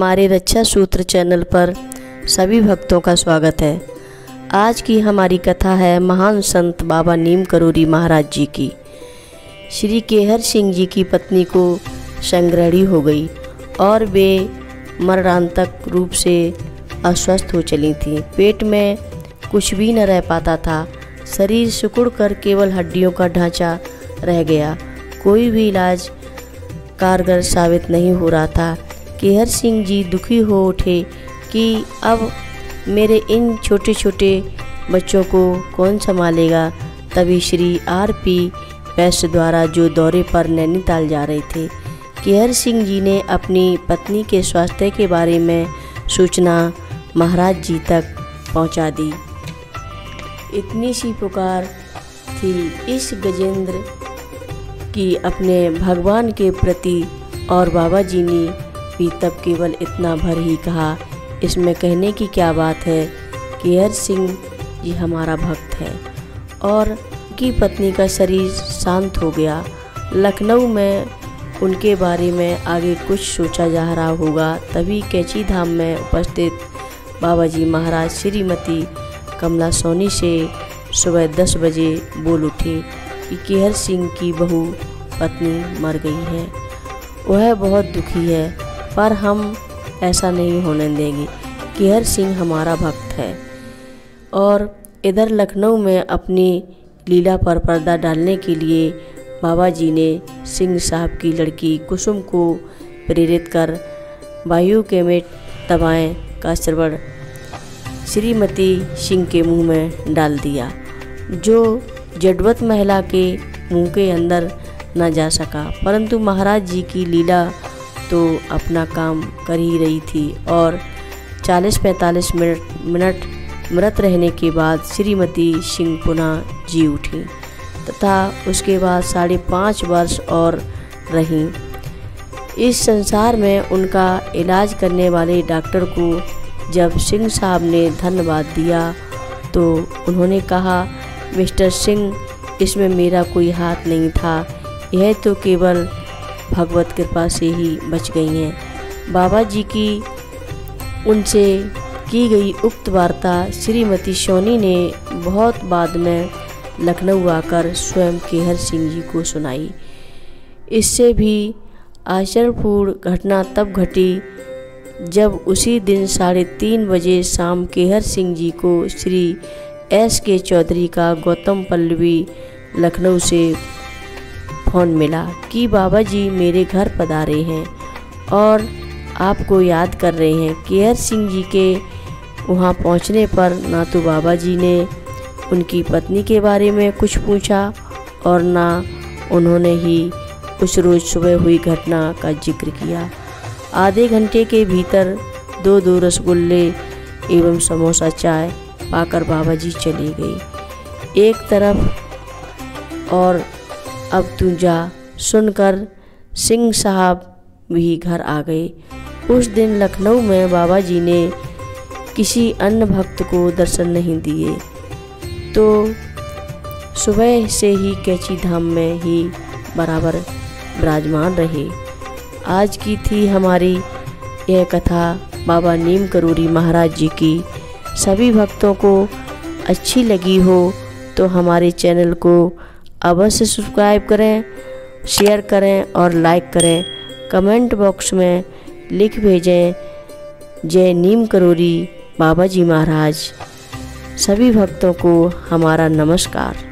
हमारे रक्षा सूत्र चैनल पर सभी भक्तों का स्वागत है। आज की हमारी कथा है महान संत बाबा नीम करोरी महाराज जी की। श्री केहर सिंह जी की पत्नी को संग्रहणी हो गई और वे मरणांतक रूप से अस्वस्थ हो चली थी। पेट में कुछ भी न रह पाता था। शरीर सिकुड़ कर केवल हड्डियों का ढांचा रह गया। कोई भी इलाज कारगर साबित नहीं हो रहा था। केहर सिंह जी दुखी हो उठे कि अब मेरे इन छोटे छोटे बच्चों को कौन संभालेगा? तभी श्री आर पी वैश्य द्वारा जो दौरे पर नैनीताल जा रहे थे, केहर सिंह जी ने अपनी पत्नी के स्वास्थ्य के बारे में सूचना महाराज जी तक पहुँचा दी। इतनी सी पुकार थी इस गजेंद्र की अपने भगवान के प्रति और बाबा जी ने भी तब केवल इतना भर ही कहा। इसमें कहने की क्या बात है केयर सिंह जी हमारा भक्त है और की पत्नी का शरीर शांत हो गया। लखनऊ में उनके बारे में आगे कुछ सोचा जा रहा होगा, तभी कैची धाम में उपस्थित बाबा जी महाराज श्रीमती कमला सोनी से सुबह दस बजे बोल उठे कि केहर सिंह की बहू पत्नी मर गई है। वह बहुत दुखी है। पर हम ऐसा नहीं होने देंगे केहर सिंह हमारा भक्त है। और इधर लखनऊ में अपनी लीला पर पर्दा डालने के लिए बाबा जी ने सिंह साहब की लड़की कुसुम को प्रेरित कर वायु के में दवाएँ का श्रवण श्रीमती सिंह के मुँह में डाल दिया, जो जडवत महिला के मुँह के अंदर न जा सका। परंतु महाराज जी की लीला तो अपना काम कर ही रही थी और 40-45 मिनट मिनट मृत रहने के बाद श्रीमती सिंह पुनः जी उठी तथा उसके बाद साढ़े पाँच वर्ष और रहीं। इस संसार में उनका इलाज करने वाले डॉक्टर को जब सिंह साहब ने धन्यवाद दिया तो उन्होंने कहा, मिस्टर सिंह, इसमें मेरा कोई हाथ नहीं था। यह तो केवल भगवत कृपा से ही बच गई हैं। बाबा जी की उनसे की गई उक्त वार्ता श्रीमती सोनी ने बहुत बाद में लखनऊ आकर स्वयं केहर सिंह जी को सुनाई। इससे भी आश्चर्यपूर्ण घटना तब घटी जब उसी दिन साढ़े तीन बजे शाम केहर सिंह जी को श्री एस के चौधरी का गौतम पल्लवी लखनऊ से फ़ोन मिला कि बाबा जी मेरे घर पधारे हैं और आपको याद कर रहे हैं केयर सिंह जी के वहाँ पहुँचने पर ना तो बाबा जी ने उनकी पत्नी के बारे में कुछ पूछा और ना उन्होंने ही उस रोज़ सुबह हुई घटना का ज़िक्र किया। आधे घंटे के भीतर दो दो रसगुल्ले एवं समोसा चाय पाकर बाबा जी चली गई। एक तरफ़ और अब तू जा, सुनकर सिंह साहब भी घर आ गए। उस दिन लखनऊ में बाबा जी ने किसी अन्य भक्त को दर्शन नहीं दिए। तो सुबह से ही कैची धाम में ही बराबर विराजमान रहे। आज की थी हमारी यह कथा बाबा नीम करूरी महाराज जी की। सभी भक्तों को अच्छी लगी हो तो हमारे चैनल को अवश्य सब्सक्राइब करें शेयर करें और लाइक करें। कमेंट बॉक्स में लिख भेजें, जय नीम करोरी बाबा जी महाराज। सभी भक्तों को हमारा नमस्कार।